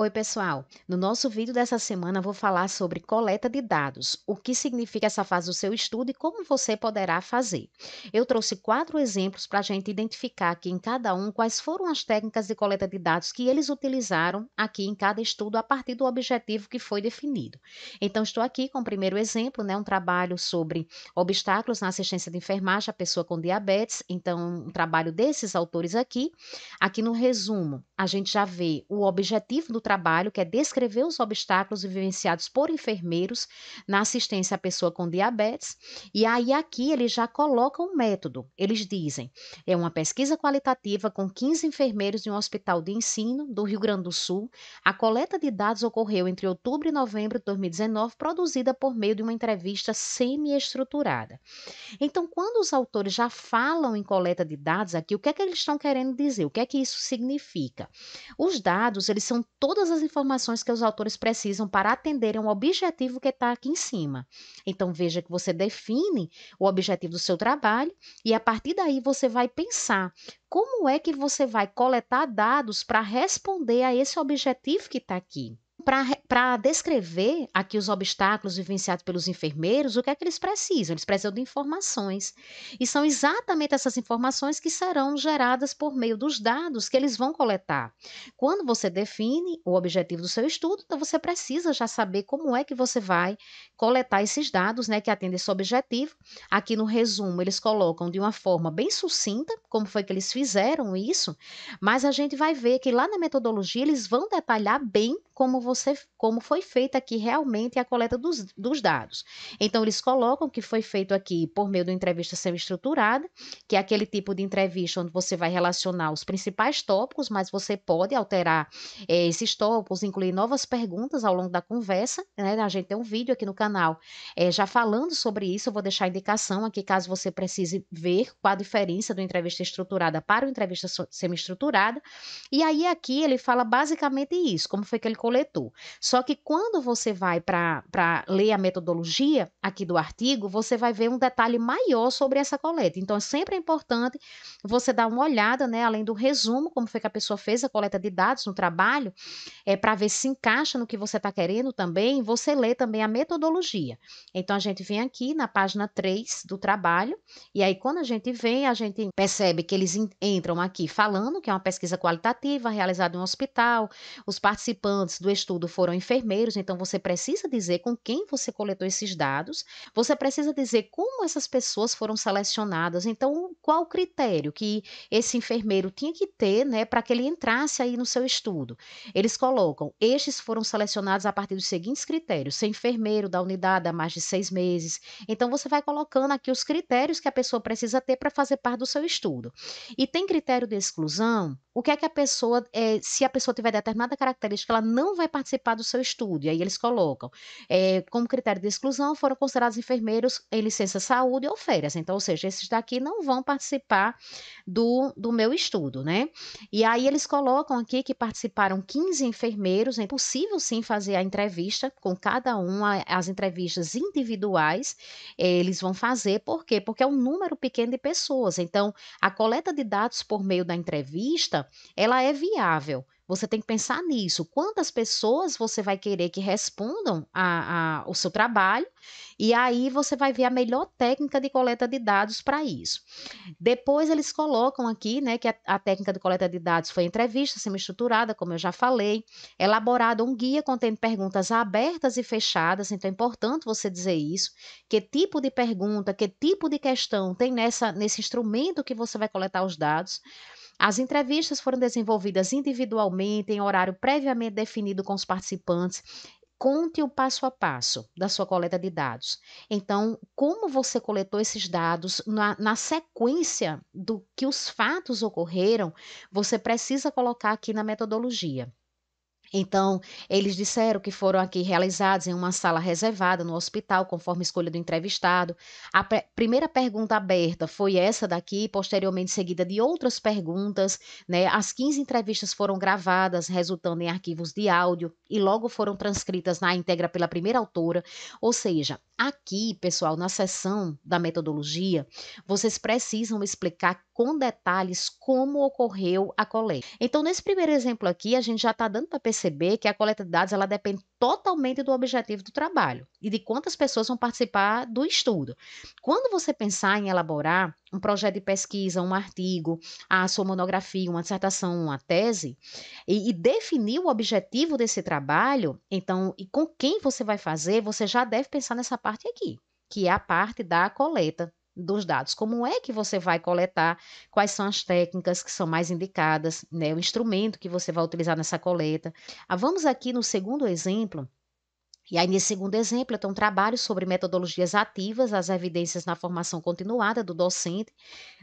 Oi, pessoal! No nosso vídeo dessa semana, vou falar sobre coleta de dados, o que significa essa fase do seu estudo e como você poderá fazer. Eu trouxe quatro exemplos para a gente identificar aqui em cada um quais foram as técnicas de coleta de dados que eles utilizaram aqui em cada estudo a partir do objetivo que foi definido. Então, estou aqui com o primeiro exemplo, né, um trabalho sobre obstáculos na assistência de enfermagem à pessoa com diabetes. Então, um trabalho desses autores aqui. Aqui no resumo, a gente já vê o objetivo do trabalho, que é descrever os obstáculos vivenciados por enfermeiros na assistência à pessoa com diabetes. E aí aqui eles já colocam um método. Eles dizem: é uma pesquisa qualitativa com 15 enfermeiros de um hospital de ensino do Rio Grande do Sul. A coleta de dados ocorreu entre outubro e novembro de 2019, produzida por meio de uma entrevista semi-estruturada. Então, quando os autores já falam em coleta de dados aqui, o que é que eles estão querendo dizer? O que é que isso significa? Os dados, eles são todas as informações que os autores precisam para atenderem um objetivo que está aqui em cima. Então, veja que você define o objetivo do seu trabalho e a partir daí você vai pensar como é que você vai coletar dados para responder a esse objetivo que está aqui para descrever aqui os obstáculos vivenciados pelos enfermeiros, o que é que eles precisam? Eles precisam de informações. E são exatamente essas informações que serão geradas por meio dos dados que eles vão coletar. Quando você define o objetivo do seu estudo, então você precisa já saber como é que você vai coletar esses dados, né, que atendem esse objetivo. Aqui no resumo, eles colocam de uma forma bem sucinta como foi que eles fizeram isso, mas a gente vai ver que lá na metodologia eles vão detalhar bem como você como foi feita aqui realmente a coleta dos, dos dados. Então, eles colocam que foi feito aqui por meio de uma entrevista semi-estruturada, que é aquele tipo de entrevista onde você vai relacionar os principais tópicos, mas você pode alterar é, esses tópicos, incluir novas perguntas ao longo da conversa. Né? A gente tem um vídeo aqui no canal é, já falando sobre isso. Eu vou deixar a indicação aqui caso você precise ver qual a diferença do entrevista estruturada para o entrevista semi-estruturada. E aí, aqui ele fala basicamente isso, como foi que ele coletou. Só que quando você vai para ler a metodologia aqui do artigo, você vai ver um detalhe maior sobre essa coleta. Então, é sempre importante você dar uma olhada, né, além do resumo, como foi que a pessoa fez a coleta de dados no trabalho, é para ver se encaixa no que você está querendo também, você lê também a metodologia. Então, a gente vem aqui na página 3 do trabalho, e aí quando a gente vem, a gente percebe que eles entram aqui falando que é uma pesquisa qualitativa realizada em um hospital, os participantes do estudo foram enfermeiros, então você precisa dizer com quem você coletou esses dados, você precisa dizer como essas pessoas foram selecionadas, então qual o critério que esse enfermeiro tinha que ter, né, para que ele entrasse aí no seu estudo. Eles colocam, estes foram selecionados a partir dos seguintes critérios, ser enfermeiro da unidade há mais de seis meses, então você vai colocando aqui os critérios que a pessoa precisa ter para fazer parte do seu estudo. E tem critério de exclusão, o que é que a pessoa, é, se a pessoa tiver determinada característica, ela não vai participar do seu estudo. E aí eles colocam, é, como critério de exclusão, foram considerados enfermeiros em licença saúde ou férias. Então, ou seja, esses daqui não vão participar do, do meu estudo, né? E aí eles colocam aqui que participaram 15 enfermeiros. É possível sim fazer a entrevista com cada um, as entrevistas individuais, eles vão fazer. Por quê? Porque é um número pequeno de pessoas. Então, a coleta de dados por meio da entrevista ela é viável. Você tem que pensar nisso. Quantas pessoas você vai querer que respondam a, a, o seu trabalho? E aí você vai ver a melhor técnica de coleta de dados para isso. Depois eles colocam aqui, né, que a, a, técnica de coleta de dados foi entrevista semi-estruturada, como eu já falei, elaborado um guia contendo perguntas abertas e fechadas. Então é importante você dizer isso. Que tipo de pergunta, que tipo de questão tem nessa nesse instrumento que você vai coletar os dados? As entrevistas foram desenvolvidas individualmente, em horário previamente definido com os participantes. Conte o passo a passo da sua coleta de dados. Então, como você coletou esses dados na, na sequência do que os fatos ocorreram, você precisa colocar aqui na metodologia. Então, eles disseram que foram aqui realizados em uma sala reservada no hospital, conforme escolha do entrevistado. A primeira pergunta aberta foi essa daqui, posteriormente seguida de outras perguntas. Né? As 15 entrevistas foram gravadas, resultando em arquivos de áudio, e logo foram transcritas na íntegra pela primeira autora. Ou seja, aqui, pessoal, na seção da metodologia, vocês precisam explicar com detalhes como ocorreu a coleta. Então, nesse primeiro exemplo aqui, a gente já está dando para perceber que a coleta de dados ela depende totalmente do objetivo do trabalho e de quantas pessoas vão participar do estudo. Quando você pensar em elaborar um projeto de pesquisa, um artigo, a sua monografia, uma dissertação, uma tese, e, e, definir o objetivo desse trabalho, então, e com quem você vai fazer, você já deve pensar nessa parte aqui, que é a parte da coleta dos dados. Como é que você vai coletar? Quais são as técnicas que são mais indicadas? Né? O instrumento que você vai utilizar nessa coleta. Ah, vamos aqui no segundo exemplo. E aí, nesse segundo exemplo, então, um trabalho sobre metodologias ativas, as evidências na formação continuada do docente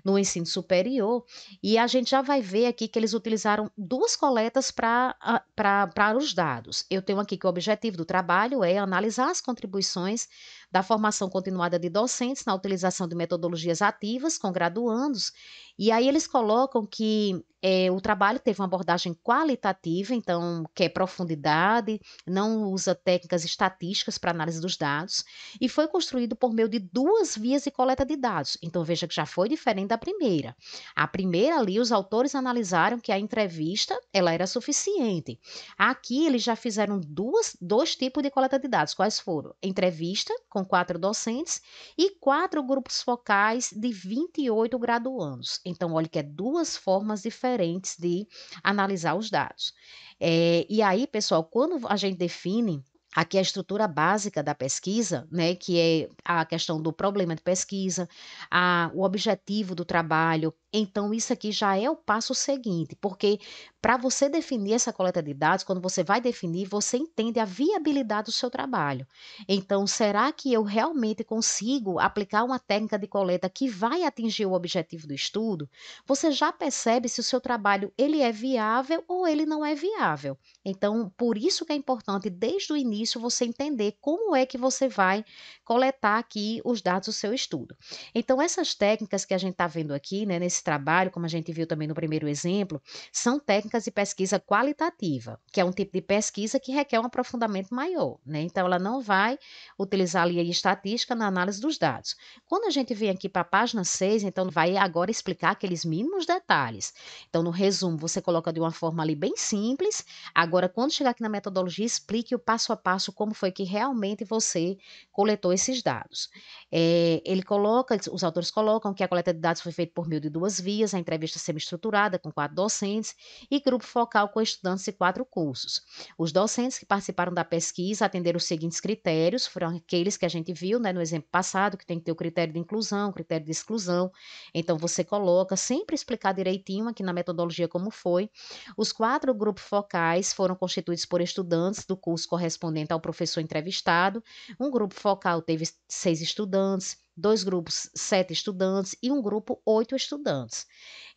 no ensino superior. E a gente já vai ver aqui que eles utilizaram duas coletas para os dados. Eu tenho aqui que o objetivo do trabalho é analisar as contribuições da formação continuada de docentes na utilização de metodologias ativas com graduandos. E aí eles colocam que é, o trabalho teve uma abordagem qualitativa, então quer profundidade, não usa técnicas estatísticas para análise dos dados, e foi construído por meio de duas vias de coleta de dados. Então veja que já foi diferente da primeira. A primeira ali, os autores analisaram que a entrevista ela era suficiente. Aqui eles já fizeram duas, dois tipos de coleta de dados. Quais foram? Entrevista com quatro docentes e quatro grupos focais de 28 graduandos. Então, olha que é duas formas diferentes de analisar os dados. É, e aí, pessoal, quando a gente define Aqui a estrutura básica da pesquisa, né, que é a questão do problema de pesquisa, a, o objetivo do trabalho. Então, isso aqui já é o passo seguinte, porque para você definir essa coleta de dados, quando você vai definir, você entende a viabilidade do seu trabalho. Então, será que eu realmente consigo aplicar uma técnica de coleta que vai atingir o objetivo do estudo? Você já percebe se o seu trabalho ele é viável ou ele não é viável. Então, por isso que é importante desde o início você entender como é que você vai coletar aqui os dados do seu estudo. Então, essas técnicas que a gente está vendo aqui, né, nesse trabalho, como a gente viu também no primeiro exemplo, são técnicas de pesquisa qualitativa, que é um tipo de pesquisa que requer um aprofundamento maior, né? Então, ela não vai utilizar ali a estatística na análise dos dados. Quando a gente vem aqui para a página 6, então vai agora explicar aqueles mínimos detalhes. Então, no resumo, você coloca de uma forma ali bem simples. Agora, quando chegar aqui na metodologia, explique o passo a passo como foi que realmente você coletou esses dados. É, ele coloca, os autores colocam que a coleta de dados foi feita por meio de duas vias, a entrevista semi-estruturada com quatro docentes e grupo focal com estudantes de quatro cursos. Os docentes que participaram da pesquisa atenderam os seguintes critérios, foram aqueles que a gente viu né, no exemplo passado, que tem que ter o critério de inclusão, critério de exclusão. Então, você coloca, sempre explicar direitinho aqui na metodologia como foi. Os quatro grupos focais foram constituídos por estudantes do curso correspondente ao professor entrevistado. Um grupo focal teve seis estudantes, dois grupos, sete estudantes e um grupo, oito estudantes.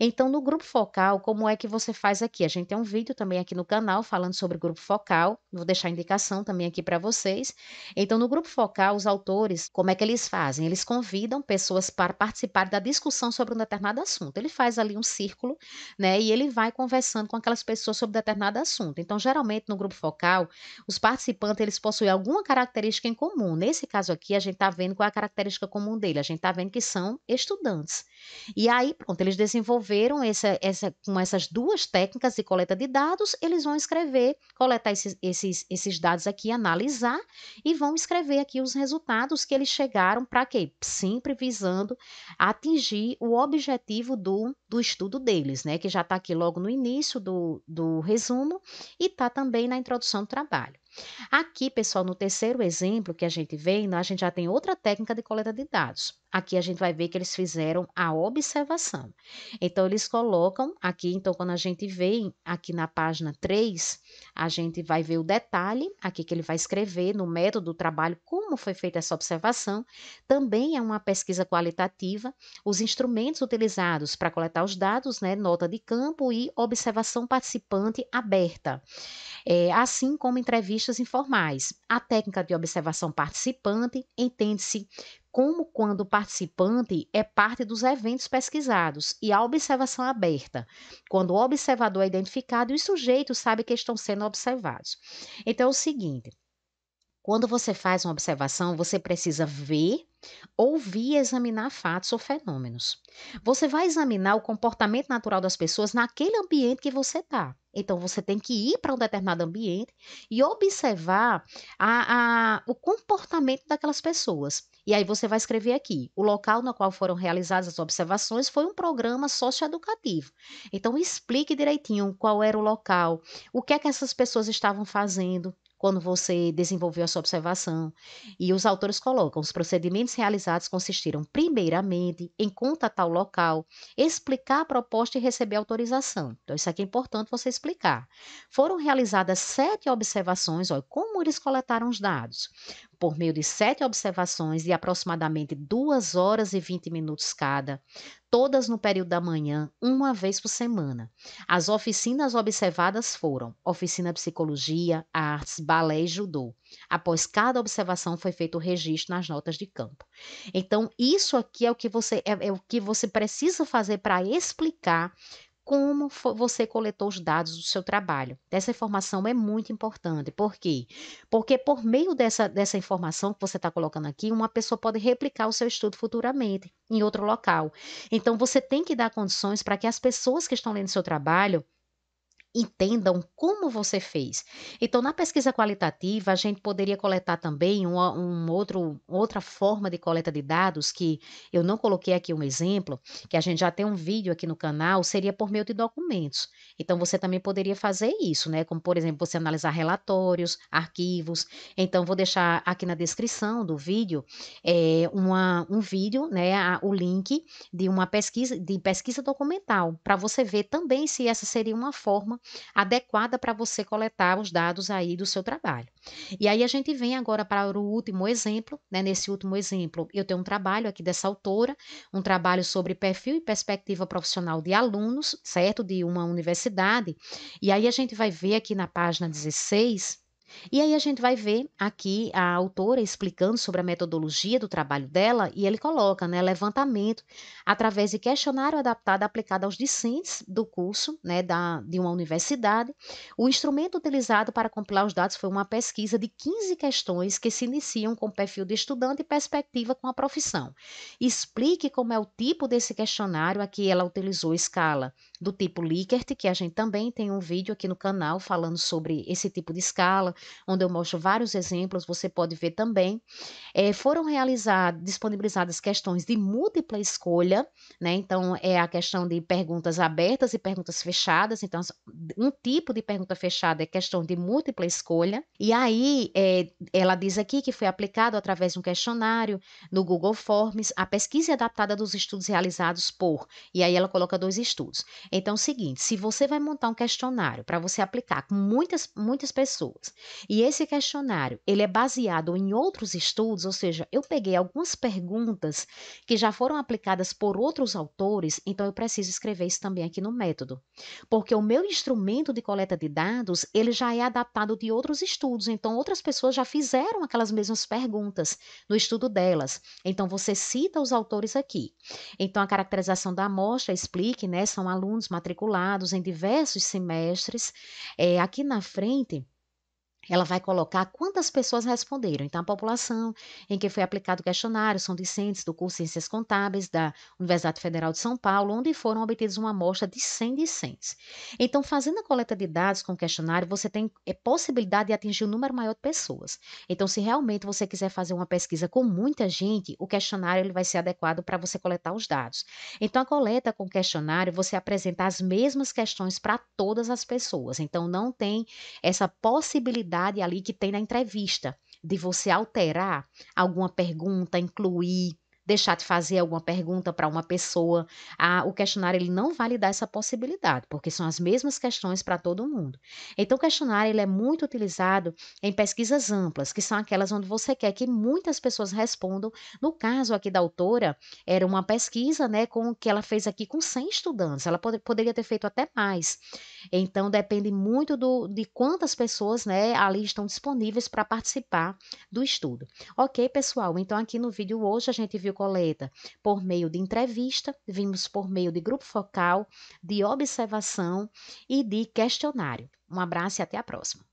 Então, no grupo focal, como é que você faz aqui? A gente tem um vídeo também aqui no canal falando sobre grupo focal, vou deixar a indicação também aqui para vocês. Então, no grupo focal, os autores, como é que eles fazem? Eles convidam pessoas para participar da discussão sobre um determinado assunto. Ele faz ali um círculo, né, e ele vai conversando com aquelas pessoas sobre determinado assunto. Então, geralmente, no grupo focal, os participantes, eles possuem alguma característica em comum. Nesse caso aqui, a gente está vendo qual é a característica comum dele. A gente está vendo que são estudantes. E aí, pronto, eles desenvolveram essa, essa, com essas duas técnicas de coleta de dados, eles vão escrever, coletar esses, esses, esses dados aqui, analisar e vão escrever aqui os resultados que eles chegaram para quê? Sempre visando atingir o objetivo do, do estudo deles, né? Que já está aqui logo no início do, do resumo e está também na introdução do trabalho. Aqui, pessoal, no terceiro exemplo que a gente vê, a gente já tem outra técnica de coleta de dados. Aqui a gente vai ver que eles fizeram a observação. Então, eles colocam aqui, então, quando a gente vê aqui na página 3, a gente vai ver o detalhe aqui que ele vai escrever no método do trabalho como foi feita essa observação. Também é uma pesquisa qualitativa, os instrumentos utilizados para coletar os dados, né, nota de campo e observação participante aberta, é, assim como entrevistas informais. A técnica de observação participante entende-se como quando o participante é parte dos eventos pesquisados e a observação aberta, quando o observador é identificado e os sujeitos sabem que estão sendo observados. Então é o seguinte, Quando você faz uma observação, você precisa ver, ouvir e examinar fatos ou fenômenos. Você vai examinar o comportamento natural das pessoas naquele ambiente que você está. Então, você tem que ir para um determinado ambiente e observar a, a, o comportamento daquelas pessoas. E aí você vai escrever aqui: o local no qual foram realizadas as observações foi um programa socioeducativo. Então, explique direitinho qual era o local, o que é que essas pessoas estavam fazendo, quando você desenvolveu a sua observação. E os autores colocam: os procedimentos realizados consistiram, primeiramente, em contatar o local, explicar a proposta e receber autorização. Então, isso aqui é importante você explicar. Foram realizadas sete observações, olha, como eles coletaram os dados por meio de sete observações de aproximadamente 2 horas e 20 minutos cada, todas no período da manhã, uma vez por semana. As oficinas observadas foram oficina psicologia, artes, balé e judô. Após cada observação foi feito o registro nas notas de campo. Então, isso aqui é o que você é, é o que você precisa fazer para explicar como você coletou os dados do seu trabalho. Essa informação é muito importante. Por quê? Porque por meio dessa, dessa informação que você está colocando aqui, uma pessoa pode replicar o seu estudo futuramente em outro local. Então, você tem que dar condições para que as pessoas que estão lendo seu trabalho entendam como você fez. Então, na pesquisa qualitativa, a gente poderia coletar também uma um outro, outra forma de coleta de dados, que eu não coloquei aqui um exemplo, que a gente já tem um vídeo aqui no canal, seria por meio de documentos. Então, você também poderia fazer isso, né? Como, por exemplo, você analisar relatórios, arquivos. Então, vou deixar aqui na descrição do vídeo é, uma, um vídeo, né? A, o link de uma pesquisa, de pesquisa documental, para você ver também se essa seria uma forma adequada para você coletar os dados aí do seu trabalho. E aí a gente vem agora para o último exemplo, né? Nesse último exemplo, eu tenho um trabalho aqui dessa autora, um trabalho sobre perfil e perspectiva profissional de alunos, certo? De uma universidade. E aí a gente vai ver aqui na página 16 e aí a gente vai ver aqui a autora explicando sobre a metodologia do trabalho dela e ele coloca, né, levantamento através de questionário adaptado aplicado aos discentes do curso, né, da, de uma universidade. O instrumento utilizado para compilar os dados foi uma pesquisa de 15 questões que se iniciam com perfil de estudante e perspectiva com a profissão. Explique como é o tipo desse questionário, aqui ela utilizou escala do tipo Likert, que a gente também tem um vídeo aqui no canal falando sobre esse tipo de escala, onde eu mostro vários exemplos, você pode ver também. É, foram realizadas, disponibilizadas questões de múltipla escolha, né? Então, é a questão de perguntas abertas e perguntas fechadas. Então, um tipo de pergunta fechada é questão de múltipla escolha. E aí, é, ela diz aqui que foi aplicado através de um questionário no Google Forms a pesquisa adaptada dos estudos realizados por. E aí, ela coloca dois estudos. Então, é o seguinte: se você vai montar um questionário para você aplicar com muitas, muitas pessoas e esse questionário, ele é baseado em outros estudos, ou seja, eu peguei algumas perguntas que já foram aplicadas por outros autores, então eu preciso escrever isso também aqui no método. Porque o meu instrumento de coleta de dados, ele já é adaptado de outros estudos, então outras pessoas já fizeram aquelas mesmas perguntas no estudo delas. Então você cita os autores aqui. Então a caracterização da amostra, explique, né, são alunos matriculados em diversos semestres. É, aqui na frente, ela vai colocar quantas pessoas responderam. Então, a população em que foi aplicado o questionário são discentes do curso Ciências Contábeis da Universidade Federal de São Paulo, onde foram obtidos uma amostra de 100 discentes. Então, fazendo a coleta de dados com o questionário, você tem é, possibilidade de atingir um número maior de pessoas. Então, se realmente você quiser fazer uma pesquisa com muita gente, o questionário ele vai ser adequado para você coletar os dados. Então, a coleta com o questionário, você apresenta as mesmas questões para todas as pessoas. Então, não tem essa possibilidade ali que tem na entrevista, de você alterar alguma pergunta, incluir deixar de fazer alguma pergunta para uma pessoa, a, o questionário ele não vai lhe dar essa possibilidade, porque são as mesmas questões para todo mundo. Então, o questionário ele é muito utilizado em pesquisas amplas, que são aquelas onde você quer que muitas pessoas respondam. No caso aqui da autora, era uma pesquisa né, com que ela fez aqui com 100 estudantes, ela pode, poderia ter feito até mais. Então, depende muito do, de quantas pessoas né, ali estão disponíveis para participar do estudo. Ok, pessoal? Então, aqui no vídeo hoje a gente viu coleta por meio de entrevista, vimos por meio de grupo focal, de observação e de questionário. Um abraço e até a próxima.